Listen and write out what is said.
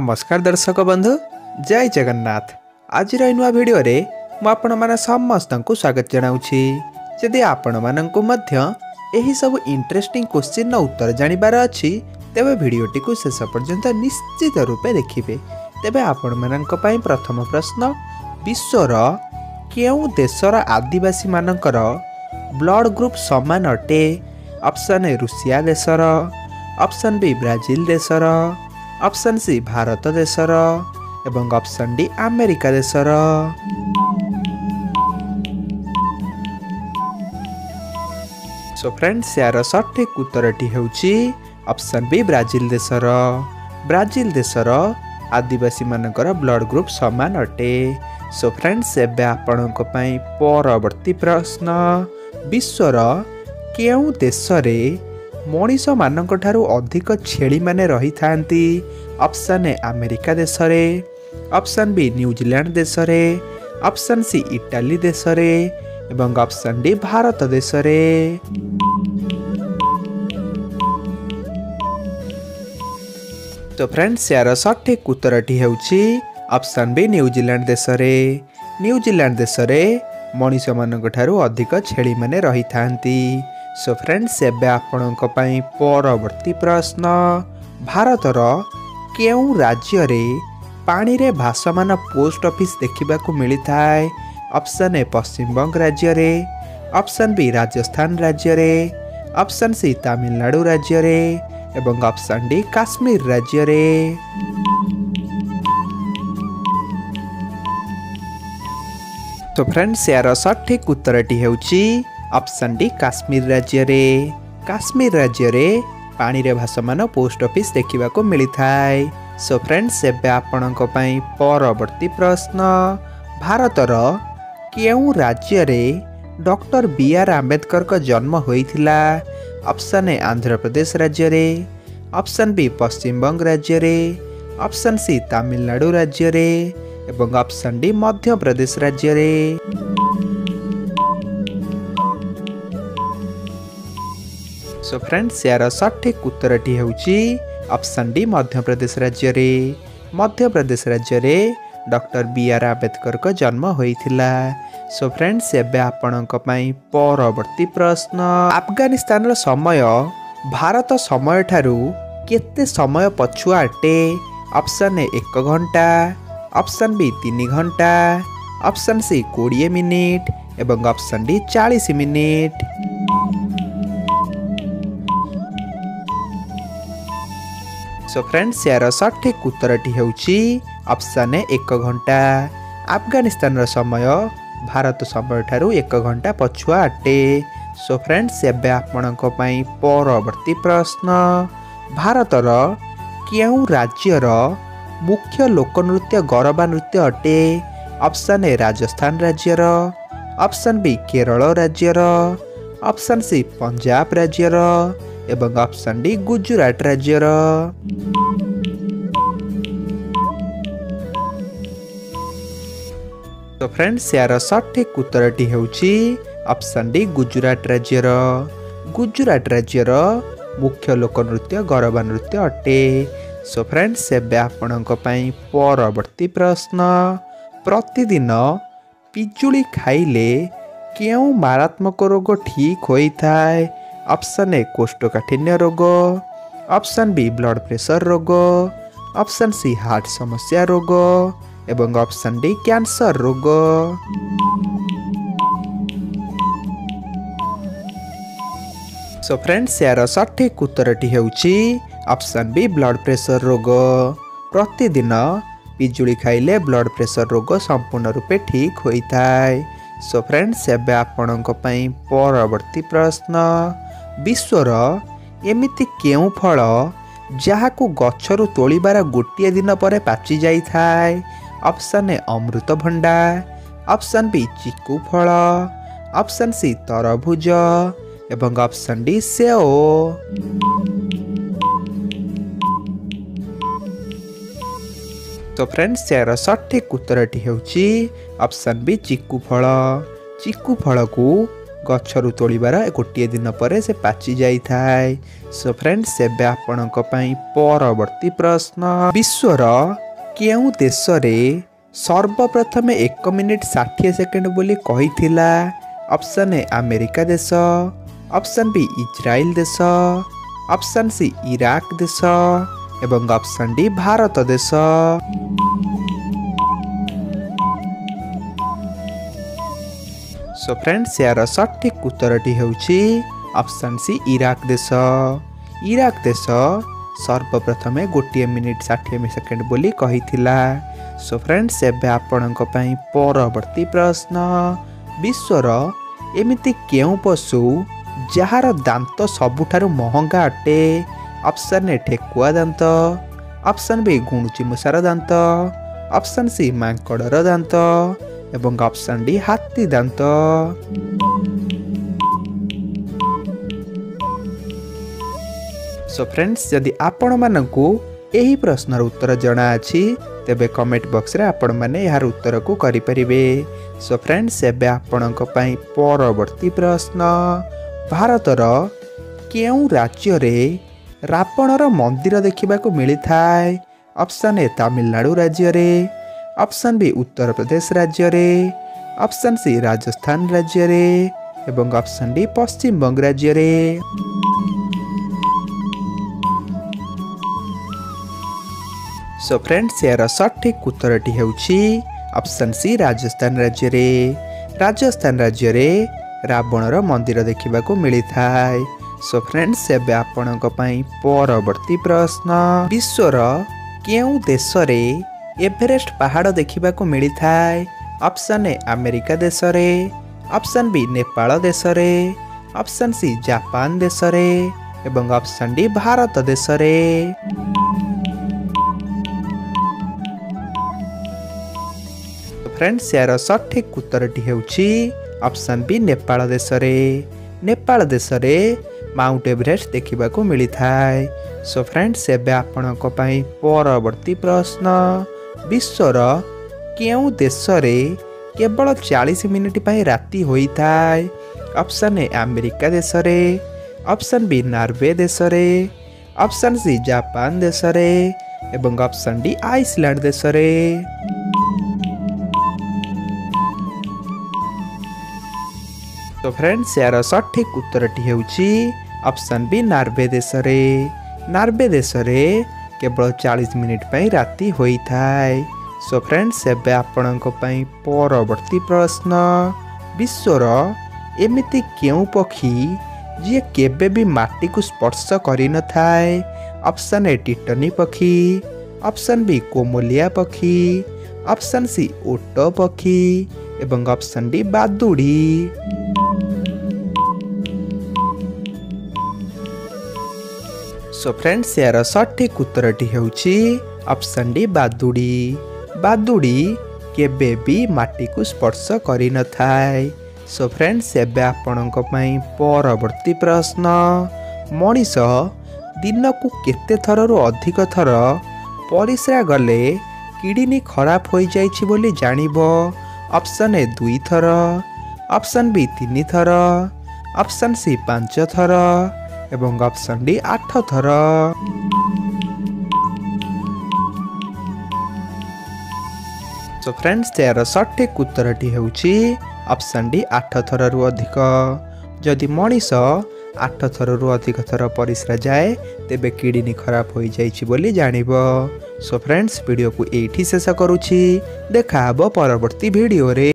ନମସ୍କାର ଦର୍ଶକ ବନ୍ଧୁ ଜୟ ଜଗନ୍ନାଥ ଆଜିର ଏହି ନୂଆ ଭିଡ଼ିଓରେ ମୁଁ ଆପଣମାନେ ସମସ୍ତଙ୍କୁ ସ୍ୱାଗତ ଜଣାଉଛି ଯଦି ଆପଣମାନଙ୍କୁ ମଧ୍ୟ ଏହିସବୁ ଇଣ୍ଟରେଷ୍ଟିଂ କୋଶ୍ଚିନ୍ର ଉତ୍ତର ଜାଣିବାର ଅଛି ତେବେ ଭିଡ଼ିଓଟିକୁ ଶେଷ ପର୍ଯ୍ୟନ୍ତ ନିଶ୍ଚିତ ରୂପେ ଦେଖିବେ ତେବେ ଆପଣମାନଙ୍କ ପାଇଁ ପ୍ରଥମ ପ୍ରଶ୍ନ ବିଶ୍ୱର କେଉଁ ଦେଶର ଆଦିବାସୀମାନଙ୍କର ବ୍ଲଡ଼ ଗ୍ରୁପ୍ ସମାନ ଅଟେ ଅପସନ୍ ଏ ରୁଷିଆ ଦେଶର ଅପସନ୍ ବି ବ୍ରାଜିଲ ଦେଶର ଅପସନ୍ ସି ଭାରତ ଦେଶର ଏବଂ ଅପସନ୍ ଡି ଆମେରିକା ଦେଶର ସୋ ଫ୍ରେଣ୍ଡସ୍ ଏହାର ସଠିକ୍ ଉତ୍ତରଟି ହେଉଛି ଅପସନ୍ ବି ବ୍ରାଜିଲ ଦେଶର ବ୍ରାଜିଲ ଦେଶର ଆଦିବାସୀମାନଙ୍କର ବ୍ଲଡ଼ ଗ୍ରୁପ୍ ସମାନ ଅଟେ ସୋ ଫ୍ରେଣ୍ଡସ୍ ଏବେ ଆପଣଙ୍କ ପାଇଁ ପରବର୍ତ୍ତୀ ପ୍ରଶ୍ନ ବିଶ୍ୱର କେଉଁ ଦେଶରେ ମଣିଷମାନଙ୍କଠାରୁ ଅଧିକ ଛେଳିମାନେ ରହିଥାନ୍ତି ଅପସନ୍ ଏ ଆମେରିକା ଦେଶରେ ଅପସନ୍ ବି ନ୍ୟୁଜିଲାଣ୍ଡ ଦେଶରେ ଅପସନ୍ ସି ଇଟାଲୀ ଦେଶରେ ଏବଂ ଅପସନ୍ ଡି ଭାରତ ଦେଶରେ ତ ଫ୍ରେଣ୍ଡସ୍ ଏହାର ସଠିକ୍ ଉତ୍ତରଟି ହେଉଛି ଅପସନ୍ ବି ନ୍ୟୁଜିଲାଣ୍ଡ ଦେଶରେ ନ୍ୟୁଜିଲାଣ୍ଡ ଦେଶରେ ମଣିଷମାନଙ୍କଠାରୁ ଅଧିକ ଛେଳିମାନେ ରହିଥାନ୍ତି सो फ्रेंड्स एवं आपवर्ती प्रश्न भारतर के राज्य पाने भाषमान पोस्ट ऑफिस देखा मिलता है ऑप्शन ए पश्चिम बंग राज्य ऑप्शन बी राजस्थान राज्य ऑप्शन सी तमिलनाडु राज्य ऑप्शन डी काश्मीर राज्य तो फ्रेंड्स यार सठिक उत्तरटी हो অপশন ডি কাশ্মীর রাজ্যরে কাশ্মীর রাজ্যরে পানিরে ভাষমান পোস্ট অফিস দেখিবা কো মিলি থাই সো ফ্রেন্ডস এবে आपणক পই পরবর্তী প্রশ্ন ভারতর কেউ রাজ্যরে ডক্টর বি আর আহমেদকরক জন্ম হইছিলা অপশন এ অন্ধ্রপ্রদেশ রাজ্যরে অপশন বি পশ্চিমবঙ্গ রাজ্যরে অপশন সি তামিলনাড়ু রাজ্যরে এবং option D Madhya Pradesh রাজ্যরে show friends ଏହାର ସଠିକ୍ ଉତ୍ତରଟି ହେଉଛି ଅପସନ୍ ଡି ମଧ୍ୟପ୍ରଦେଶ ରାଜ୍ୟରେ ମଧ୍ୟପ୍ରଦେଶ ରାଜ୍ୟରେ ଡକ୍ଟର ବି ଆର୍ ଆମ୍ବେଦକରଙ୍କ ଜନ୍ମ ହୋଇଥିଲା ସୋ ଫ୍ରେଣ୍ଡସ୍ ଏବେ ଆପଣଙ୍କ ପାଇଁ ପରବର୍ତ୍ତୀ ପ୍ରଶ୍ନ ଆଫଗାନିସ୍ତାନର ସମୟ ଭାରତ ସମୟଠାରୁ କେତେ ସମୟ ପଛୁଆ ଅଟେ ଅପସନ୍ ଏ ଏକ ଘଣ୍ଟା ଅପସନ୍ ବି ତିନି ଘଣ୍ଟା ଅପସନ୍ ସି କୋଡ଼ିଏ ମିନିଟ୍ ଏବଂ ଅପସନ୍ ଡି ଚାଳିଶ ମିନିଟ୍ सो फ्रेंड्स यहाँ सठिक उत्तर टी अप्सन एक घन्टा अफगानिस्तानर समय भारत समय ठुलो एक घंटा पछुआ अटे सो फ्रेन्डस एपनको पनि परवर्ती प्रश्न भारत र के राज्य मुख्य लोकनृत्य गरे ए राजस्थान राज्य अप्सन बी के राज्य अप्सन सी पंजाब राज्य एवं ऑप्शन डी गुजरात राज्य फ्रेंड्स यहाँ सठिक उत्तर टी छ अप्सन डि गुजराट राज्य र गुजराट राज्य र मुख्य लोकनृत्य गरबा नृत्य अटे सो फ्रेंड्स फ्रेन्डस एउटा प्रश्न प्रतिदिन पिजुली खाइले क्यों मारात्मक रोग ठीक ठिक हुँदै অপশন এ কোষ্ঠ কঠিন্য রোগ অপশন বি ব্লাড প্রেসার রোগ অপশন সি হার্ট সমস্যা রোগ এবং অপশন ডি ক্যান্সার রোগ সো फ्रेंड्स ইয়ার সঠিক উত্তরটি হউচি অপশন বি ব্লাড প্রেসার রোগ প্রতিদিন পিজুলি খাইলে ব্লাড প্রেসার রোগ সম্পূর্ণ রূপে ঠিক হই যায় সো फ्रेंड्स এবে आपणଙ୍କ পই পরবর্তী প্রশ্ন विश्वर एमती के फल जहाँ को गचर तोलार गोटे दिन पर पची जाए अपसन ए अमृत भंडा अपसन बी चिकु फल अपसन सी तरभुज एवं अपसन डी से तो फ्रेंड्स यार सठिक उत्तर होपसन बी चिकु फल चिकु फल को ଗଛରୁ ତୋଳିବାର ଗୋଟିଏ ଦିନ ପରେ ସେ ପାଚି ଯାଇଥାଏ ସୋ ଫ୍ରେଣ୍ଡସ୍ ଏବେ ଆପଣଙ୍କ ପାଇଁ ପରବର୍ତ୍ତୀ ପ୍ରଶ୍ନ ବିଶ୍ୱର କେଉଁ ଦେଶରେ ସର୍ବପ୍ରଥମେ ଏକ ମିନିଟ୍ ଷାଠିଏ ସେକେଣ୍ଡ ବୋଲି କହିଥିଲା ଅପସନ୍ ଏ ଆମେରିକା ଦେଶ ଅପସନ୍ ବି ଇସ୍ରାଏଲ ଦେଶ ଅପସନ୍ ସି ଇରାକ ଦେଶ ଏବଂ ଅପସନ୍ ଡି ଭାରତ ଦେଶ ସୋ ଫ୍ରେଣ୍ଡସ୍ ଏହାର ସଠିକ୍ ଉତ୍ତରଟି ହେଉଛି ଅପସନ୍ ସି ଇରାକ ଦେଶ ଇରାକ ଦେଶ ସର୍ବପ୍ରଥମେ ଗୋଟିଏ ମିନିଟ୍ ଷାଠିଏ ସେକେଣ୍ଡ ବୋଲି କହିଥିଲା ସୋ ଫ୍ରେଣ୍ଡସ୍ ଏବେ ଆପଣଙ୍କ ପାଇଁ ପରବର୍ତ୍ତୀ ପ୍ରଶ୍ନ ବିଶ୍ୱର ଏମିତି କେଉଁ ପଶୁ ଯାହାର ଦାନ୍ତ ସବୁଠାରୁ ମହଙ୍ଗା ଅଟେ ଅପସନ୍ ଏ ଠେକୁଆ ଦାନ୍ତ ଅପସନ୍ ବି ଗୁଣୁଚି ମୂଷାର ଦାନ୍ତ ଅପସନ୍ ସି ମାଙ୍କଡ଼ର ଦାନ୍ତ এবং অপশন ডি হাতি দন্ত সো ফ্রেন্ডস যদি আপন মানক কো এই প্রশ্নৰ উত্তৰ জানা আছে তেবে কমেন্ট বক্সৰে আপন মানে ইয়াৰ উত্তৰ কো কৰি পৰিবে সো ফ্রেন্ডস সেবে আপনক পই পৰবর্তী প্রশ্ন ভারতৰ কেউ ৰাজ্যৰে ৰাপণৰ মন্দিৰ দেখিবা কো মিলি থায় অপশন এ তামিলনাড়ু ৰাজ্যৰে ଅପସନ୍ ବି ଉତ୍ତରପ୍ରଦେଶ ରାଜ୍ୟରେ ଅପସନ୍ ସି ରାଜସ୍ଥାନ ରାଜ୍ୟରେ ଏବଂ ଅପସନ୍ ଡି ପଶ୍ଚିମବଙ୍ଗ ରାଜ୍ୟରେ ସୋ ଫ୍ରେଣ୍ଡସ୍ ଏହାର ସଠିକ୍ ଉତ୍ତରଟି ହେଉଛି ଅପସନ୍ ସି ରାଜସ୍ଥାନ ରାଜ୍ୟରେ ରାଜସ୍ଥାନ ରାଜ୍ୟରେ ରାବଣର ମନ୍ଦିର ଦେଖିବାକୁ ମିଳିଥାଏ ସୋ ଫ୍ରେଣ୍ଡସ୍ ଏବେ ଆପଣଙ୍କ ପାଇଁ ପରବର୍ତ୍ତୀ ପ୍ରଶ୍ନ ବିଶ୍ୱର କେଉଁ ଦେଶରେ एवरेस्ट पहाड़ देखा मिली थाए अपसन ए आमेरिका देश में अपसन बी नेपाल देश में अपसन सी जापान देश में अपसन डी भारत देश फ्रेंड्स यार सठिक उत्तर उत्तरटी होपसन बी नेपाल देश में नेपाल देश में माउंट एवरेस्ट देखा मिली थाए सो फ्रेंड्स एवं आपण परवर्ती प्रश्न विश्वर केवल चालीस मिनिट पाई राति अप्सन ए आमेरिका देश में अप्सन बी नर्वे देश में अप्सन सी जापान देश में अप्सन डी आइसलैंड देश में तो फ्रेंड्स यार सठिक उत्तरटी होप्सन बी नर्वे देश में नर्वे देश में केवल चालीस मिनिट पर राति होता सो फ्रेंड्स एवं आपवर्त प्रश्न विश्वर एमती क्यों पक्षी जी के मटी को स्पर्श कर ऑप्शन ए टिटनी पक्षी ऑप्शन बी कोमोलिया पक्षी ऑप्शन सी ओट पक्षी एवं ऑप्शन डी बादुड़ी सो फ्रेंड्स यार सठिक उत्तर टी अप्सन डि बादुडी बादुडी माटी को स्पर्श गरिन सो फ्रेंड्स फ्रेन्डस परवर्ती प्रश्न मनिस दिनको केते थरु अधिक थर परिस्रा गले किडी खराब हुन्छ बोली जाँबो ऑप्शन ए दुई थर ऑप्शन बी तिन थर ऑप्शन सी पांच थर ଏବଂ ଅପସନ୍ ଡି ଆଠ ଥର ସୋ ଫ୍ରେଣ୍ଡସ୍ ଏହାର ସଠିକ୍ ଉତ୍ତରଟି ହେଉଛି ଅପସନ୍ ଡି ଆଠ ଥରରୁ ଅଧିକ ଯଦି ମଣିଷ ଆଠ ଥରରୁ ଅଧିକ ଥର ପରିସ୍ରା ଯାଏ ତେବେ କିଡ଼ନୀ ଖରାପ ହୋଇଯାଇଛି ବୋଲି ଜାଣିବ ସୋ ଫ୍ରେଣ୍ଡସ୍ ଭିଡ଼ିଓକୁ ଏଇଠି ଶେଷ କରୁଛି ଦେଖାହେବ ପରବର୍ତ୍ତୀ ଭିଡ଼ିଓରେ